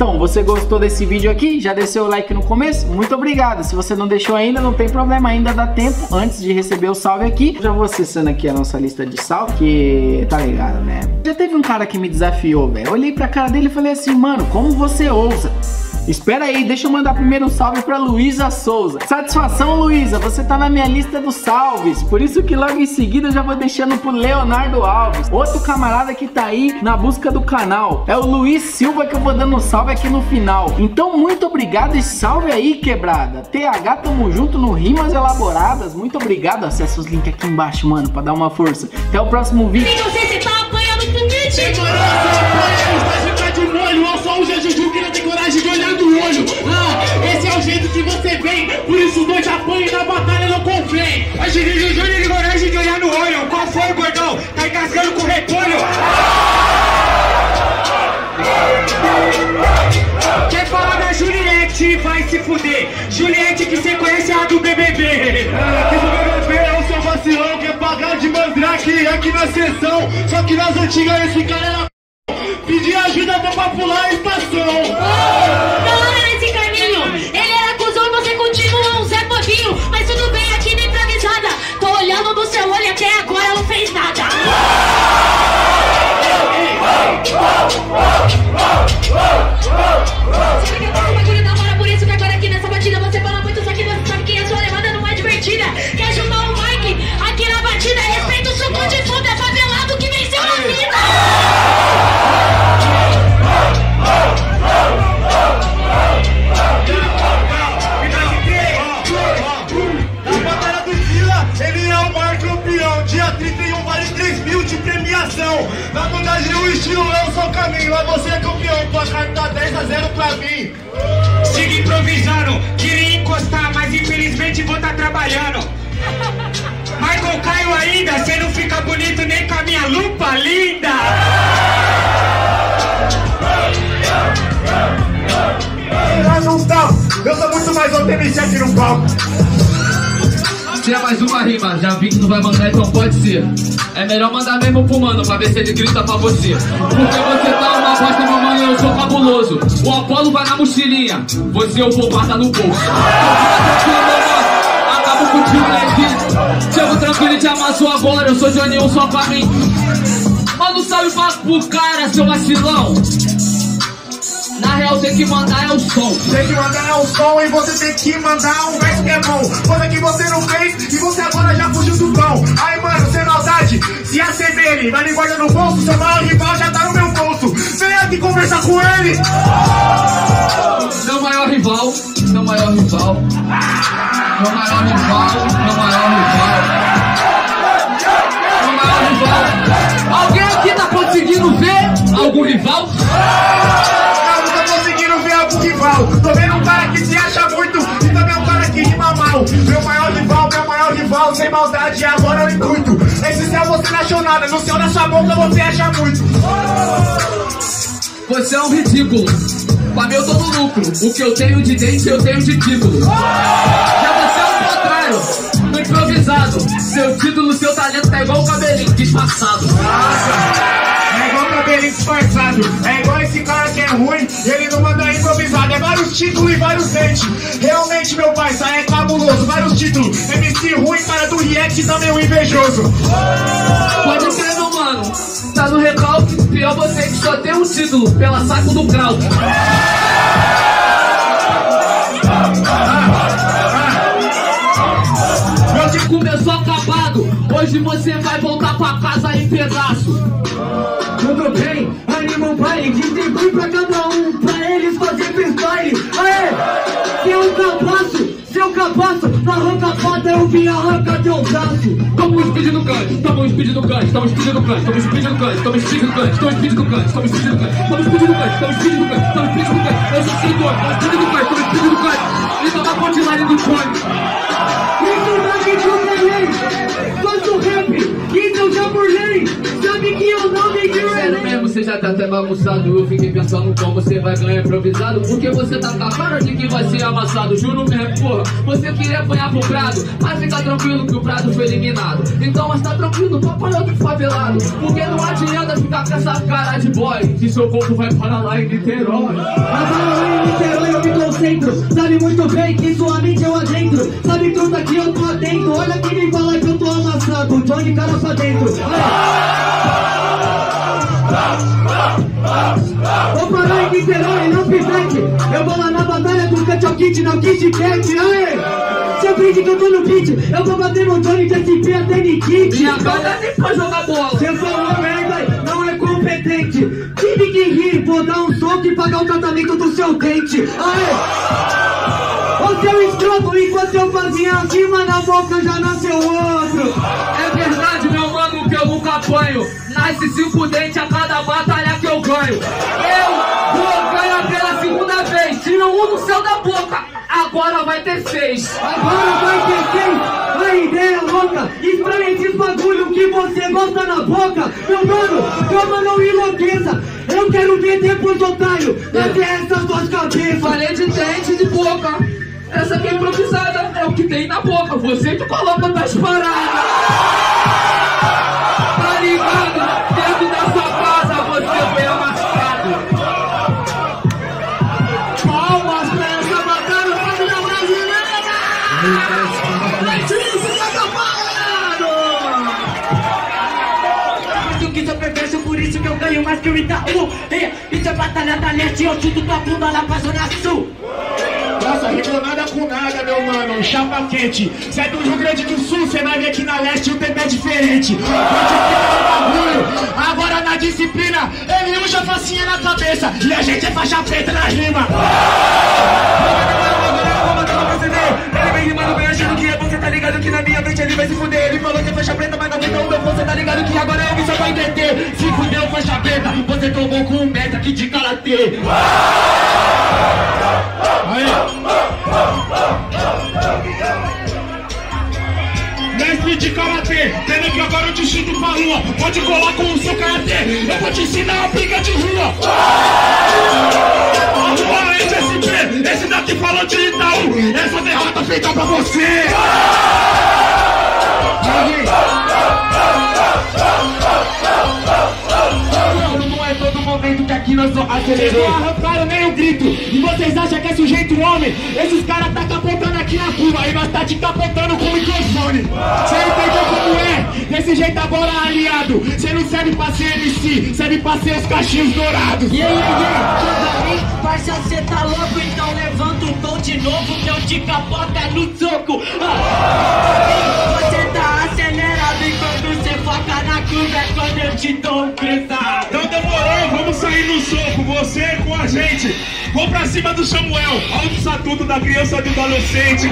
Então, você gostou desse vídeo aqui? Já desceu o like no começo? Muito obrigado. Se você não deixou ainda, não tem problema, ainda dá tempo antes de receber o salve aqui. Já vou acessando aqui a nossa lista de salve, que tá ligado, né? Já teve um cara que me desafiou, velho. Olhei pra cara dele e falei assim, mano, como você ousa? Espera aí, deixa eu mandar primeiro um salve pra Luísa Souza. Satisfação, Luísa, você tá na minha lista dos salves. Por isso que logo em seguida eu já vou deixando pro Leonardo Alves. Outro camarada que tá aí na busca do canal. É o Luiz Silva que eu vou dando um salve aqui no final. Então, muito obrigado e salve aí, quebrada. TH, tamo junto no Rimas Elaboradas. Muito obrigado. Acesse os links aqui embaixo, mano, pra dar uma força. Até o próximo vídeo. Aqui na sessão. Só que nas antigas esse cara era Pedir ajuda pra pular a estação. Bonito nem com a minha lupa linda. Lá não tá, eu sou muito mais outro MC no palco. Se é mais uma rima, já vi que não vai mandar, então pode ser. É melhor mandar mesmo pro mano pra ver se ele grita pra você. Porque você tá uma bosta, meu mano, eu sou cabuloso. O Apolo vai na mochilinha, você eu vou guardar no bolso. Acabo contigo, né, Chego tranquilo e te amasso agora, eu sou Johnny, um só pra mim. Manda um salve pra, pro cara, seu vacilão. Na real, tem que mandar é o som. Tem que mandar um som e você tem que mandar um verso que é bom. Coisa que você não fez e você agora já fugiu do pão. Ai, mano, sem maldade, se a dele vai me guardar no bolso, seu maior rival já tá no meu bolso. Vem aqui conversar com ele. Meu maior rival, meu maior rival. Meu maior rival, meu maior rival. Alguém aqui tá conseguindo ver algum rival? Eu não tô conseguindo ver algum rival. Tô vendo um cara que se acha muito e também um cara que rima mal. Meu maior rival, meu maior rival, sem maldade, agora eu intuito. Esse céu você não achou nada, no céu da sua boca você acha muito. Você é um ridículo. Pra mim eu tô no lucro. O que eu tenho de dente eu tenho de título. Já você é o contrário. No improvisado. Seu título, seu talento tá igual o cabelinho disfarçado. É igual cabelinho disfarçado. É igual esse cara que é ruim ele não manda improvisado. É vários títulos e vários dentes. Realmente, meu pai, isso é cabuloso. Vários títulos. MC ruim, cara do react também um invejoso. Pode crer, meu mano. Tá no recalque. Pior você que só tem um título. Pela saco do grau. Começou acabado. Hoje você vai voltar pra casa em pedaço. Tudo bem, anima um baile, distribui pra cada um, pra eles fazer freestyle. Aê, seu capaço, seu capaço, na arranca foda eu vim arrancar teu braço. Tamo speed no cante, tamo speed no cante, tamo speed no cante, tamo speed no cante, tamo speed no cante, tamo speed no cante, tamo speed no cante, tamo speed no cante, tamo speed no cante, tamo speed no cante, eu sou seguidor, tamo speed no cante, tamo speed no cante, e toma a pontilhada do fone. Get your man in. Don't you happy. Get number in. Sabe que eu não me Sério grelei. mesmo, você já tá até bagunçado Eu fiquei pensando como você vai ganhar improvisado Porque você tá com a cara de que vai ser amassado Juro mesmo, porra, você queria apanhar pro Prado Mas fica tranquilo que o Prado foi eliminado. Então, mas tá tranquilo, papai outro favelado Porque não adianta ficar com essa cara de boy Que seu corpo vai para lá em Niterói. Agora lá em Niterói eu me concentro. Sabe muito bem que sua mente eu adentro. Sabe tudo aqui eu tô atento Olha que me fala que eu tô amassado Johnny cara pra dentro? Aê. Vou parar em Niterói, não pivete Eu vou lá na batalha do Cut Kit, não Kit Kat Aê. Se eu prende que eu tô no beat Eu vou bater no Johnny de SP até Nikit Minha banda nem pra jogar bola Você falou merda, não é competente. Tive que rir, vou dar um soco e pagar o tratamento do seu dente. Aê! Ô seu escroto, enquanto eu fazia acima na boca já nasceu outro. É verdade, meu mano, que eu nunca apanho. Nasce cinco dentes a cada batalha que eu ganho. Eu vou ganhar pela segunda vez. Tira um no céu da boca. Agora vai ter seis. Agora vai ter quem? A ideia louca, estranha esses bagulho que você gosta na boca. Meu mano, calma, não enlouqueça. Eu quero ver depois, otário, cadê essas duas cabeças? Falei de dente e de boca. Essa aqui é improvisada, é o que tem na boca. Você que coloca das paradas. Ganho mais que o Itaú. E, isso é batalha da leste, eu chuto tua bunda lá pra zona sul. Nossa, rimou nada com nada, meu mano. Chapa quente. Cê é do Rio Grande do Sul, cê vai ver que na leste o tempo é diferente. Vou te explicar o bagulho. Agora na disciplina, ele usa facinha na cabeça. E a gente é faixa preta na rima. Ele vem rimando bem achando que é você, tá ligado que na minha mente ele vai se fuder. Tomou com um meta aqui de karatê. Mestre de karatê, pena que agora eu te chuto pra lua. Pode colar com o seu karatê, eu vou te ensinar a briga de rua. Arrua esse SP, esse daqui falou de Itaú. Essa derrota feita pra você. Nós só acelerou. não arrancaram nem o grito. E vocês acham que é sujeito homem? Esses caras tá capotando aqui na curva. E nós tá te capotando com o microfone. Cê entendeu como é? Desse jeito agora aliado. Cê não serve pra ser MC Serve pra ser os cachinhos dourados. Yeah, toda vez, parça, cê tá louco, então levanta o tom de novo que eu te capota no soco. Ah, você tá curva é quando eu te dou um cruzado. Então demorou, vamos sair no soco Você com a gente Vamos pra cima do Samuel Olha o estatuto da criança e do adolescente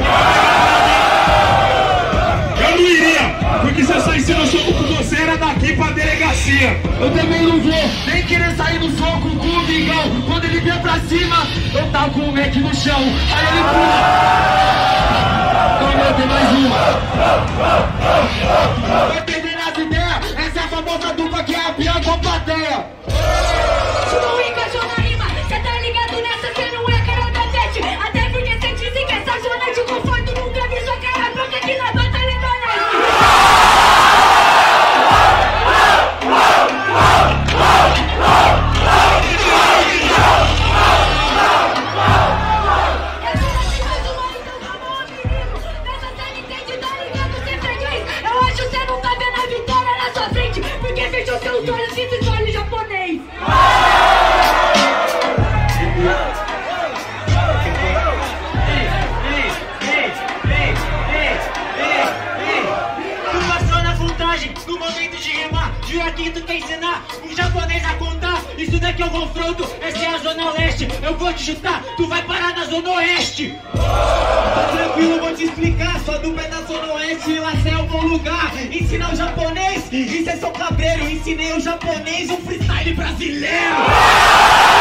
Eu não iria Porque se eu saísse no soco com você Era daqui pra delegacia Eu também não vou nem querer sair no soco com o Bigão. Quando ele vier pra cima, eu tava com o Mac no chão. Aí ele pula. Então, tem mais uma. É o confronto, essa é a zona leste. Eu vou te chutar, tu vai parar na zona oeste. Tá tranquilo, vou te explicar Sua dupla é da zona oeste lá cê é um bom lugar. Ensinar o japonês, isso é só cabreiro. Ensinei o japonês, um freestyle brasileiro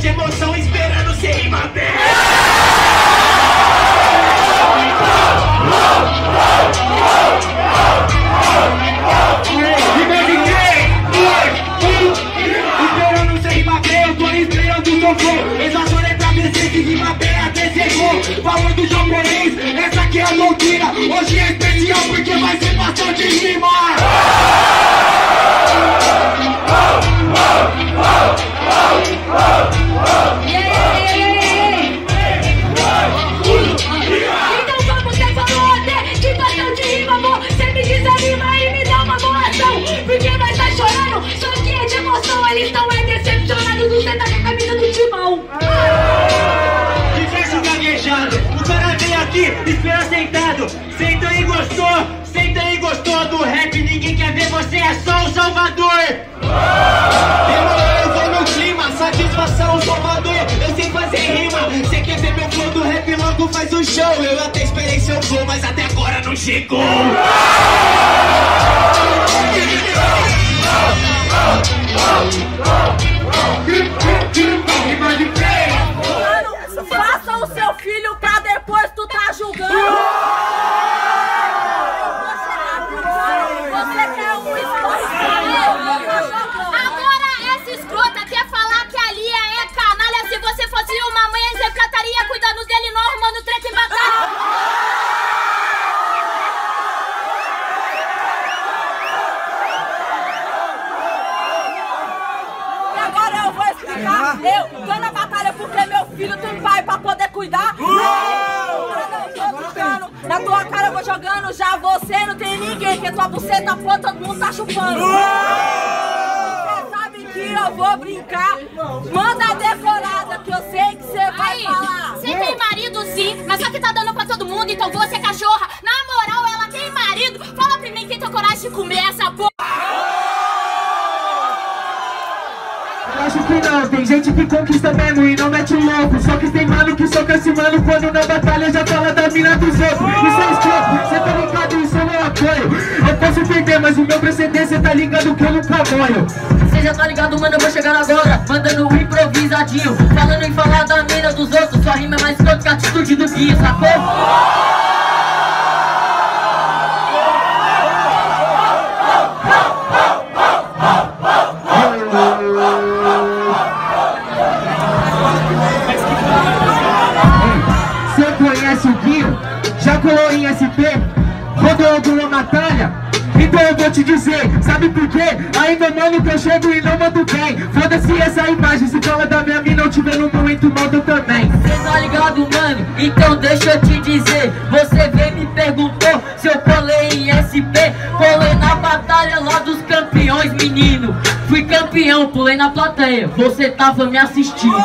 de emoção, esperando ser rima bem. Aqui espera sentado. Senta e gostou, senta e gostou do rap. Ninguém quer ver você, é só o Salvador. Demorou, eu vou no clima, satisfação, Salvador. Eu sei fazer rima. Cê quer ver meu flow do rap, logo faz um show. Eu até esperei seu flow, mas até agora não chegou. Rima Eu tô na batalha porque meu filho tem pai pra poder cuidar. Não. Na tua cara eu vou jogando. Já você não tem ninguém, que tua buceta pô, todo mundo tá chupando. Você sabe que eu vou brincar. Manda a decorada que eu sei que você vai Aí, falar. você tem marido sim, mas só que tá dando pra todo mundo, então você é cachorra. Na moral, ela tem marido. Fala pra mim quem tem coragem de comer essa porra. Eu acho que não, tem gente que conquista mesmo e não mete o louco. Só que tem mano que soca esse mano quando na batalha já fala da mina dos outros. Isso é escroto, cê tá ligado, isso é meu apoio. Eu posso perder, mas o meu precedente cê tá ligado que eu nunca moio Cê já tá ligado, mano, eu vou chegar agora Mandando um improvisadinho. Falando em falar da mina dos outros Sua rima é mais escroto que a atitude do Guinho, sacou? Colou em SP? Rodou alguma batalha? Então eu vou te dizer, sabe por quê? Ainda mano que eu chego e não mando bem Foda-se essa imagem, se fala da minha mina eu tiver no momento eu também Cê tá ligado, mano? Então deixa eu te dizer Você e me perguntou se eu colei em SP Colei na batalha lá dos campeões, menino Fui campeão, pulei na plateia Você tava me assistindo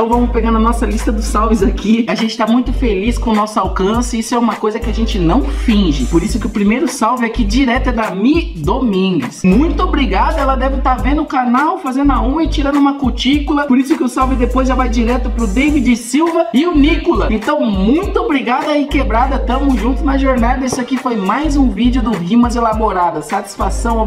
Então vamos pegar na nossa lista dos salves aqui. A gente tá muito feliz com o nosso alcance. Isso é uma coisa que a gente não finge. Por isso que o primeiro salve aqui direto é da Mi Domingues. Muito obrigado. Ela deve estar vendo o canal, fazendo a unha e tirando uma cutícula. Por isso que o salve depois já vai direto pro David Silva e o Nicola. Então, muito obrigado aí, quebrada. Tamo junto na jornada. Esse aqui foi mais um vídeo do Rimas Elaboradas. Satisfação.